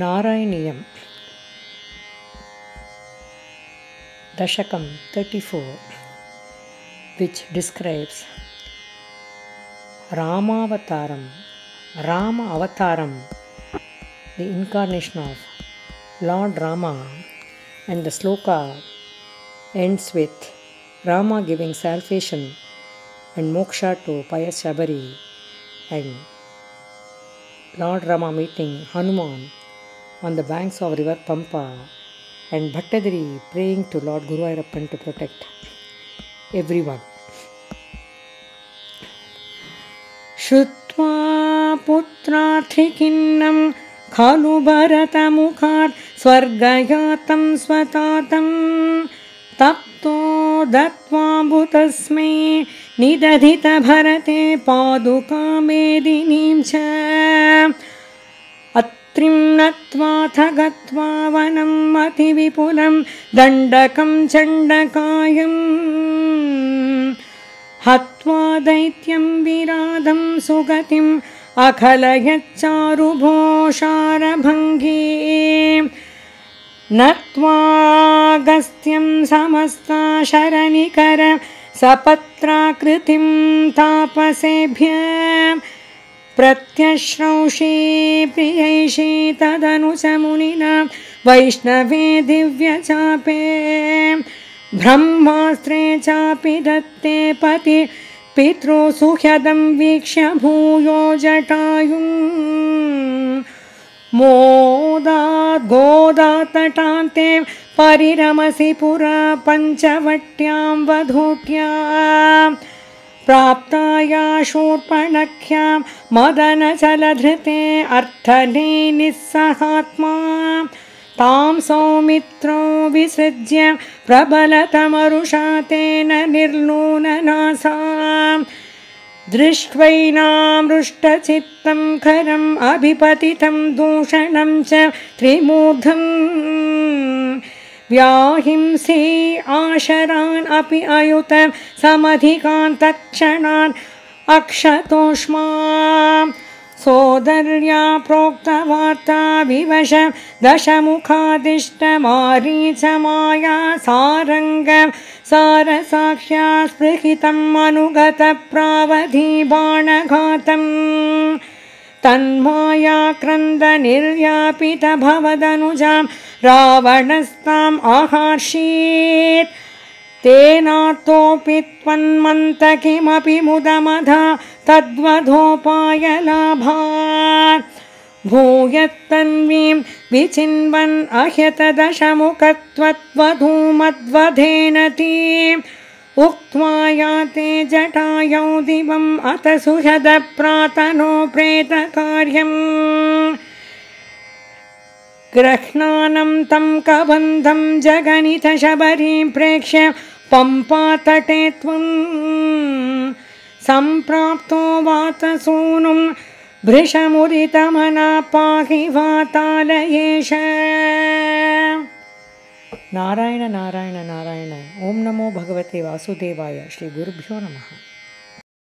Narayaniam. Dashakam 34, which describes Ramavataram, Rama Avataram, the incarnation of Lord Rama, and the sloka ends with Rama giving salvation and moksha to pious and Lord Rama meeting Hanuman on the banks of river Pampa, and Bhattadiri praying to Lord Guruvayurappan to protect everyone. श्रुत्वा पुत्रार्थिकिन्नं खलु भरतमुखात् स्वर्गयातं स्वतातं तप्तो दत्त्वाम्बुतस्मै निदधितभरते पादुकामेदिनीं च अत्रिं नत्वाथ गत्वा वनम् अतिविपुलं दण्डकं चण्डकायम् हत्वा दैत्यं विराधं सुगतिम् अखलयच्चारुभोषारभङ्गी। नत्वागस्त्यं समस्ता शरनिकर सपत्राकृतिं तापसेभ्य प्रत्यश्रौषी प्रियैषी तदनु च मुनिना वैष्णवे दिव्यचापे ब्रह्मास्त्रे चापि दत्ते पति पितृसुह्यदं वीक्ष्य भूयो जटायुं। मोदाद्गोदातटान्ते परिरमसि पुरा पञ्चवट्यां वधूट्या प्राप्ताया शूर्पणख्यां मदनचलधृते अर्थने निःसहात्मा। तां सौमित्रो विसृज्य प्रबलतमरुषा तेन निर्नूननासा दृष्ट्वैनामृष्टचित्तं खरम् अभिपतितं दूषणं च त्रिमूर्धम् व्याहिंसि आशरान् अपि अयुत समधिकान् तत्क्षणान् अक्षतोष्मा। सोदर्या प्रोक्तवार्ता विवश दशमुखादिष्टमारीचमाया सारङ्ग। सारसाक्ष्या स्पृहितम् अनुगतप्रावधिबाणघातम् तन्मायाक्रन्दनिर्यापितभवदनुजां रावणस्ताम् आहार्षीत्। तेनातोऽपि त्वन्मन्त किमपि मुदमधा तद्वधोपायलाभात्। भूयत्तन्वीं विचिन्वन् अह्यतदशमुखत्वद्वधूमद्वधेन तीम् उक्त्वा याते जटायौ दिवम् अथ सुहदप्रातनो प्रेतकार्यम्। ग्रह्णानं तं कबन्धं जगनितशबरीं प्रेक्ष्य पम्पातटे त्वं। सम्प्राप्तो वातसूनुं भृशमुदितमना पाहि वातालयेश नारायण नारायण नारायण। ओम नमो भगवते वासुदेवाय श्री गुरुभ्यो नमः।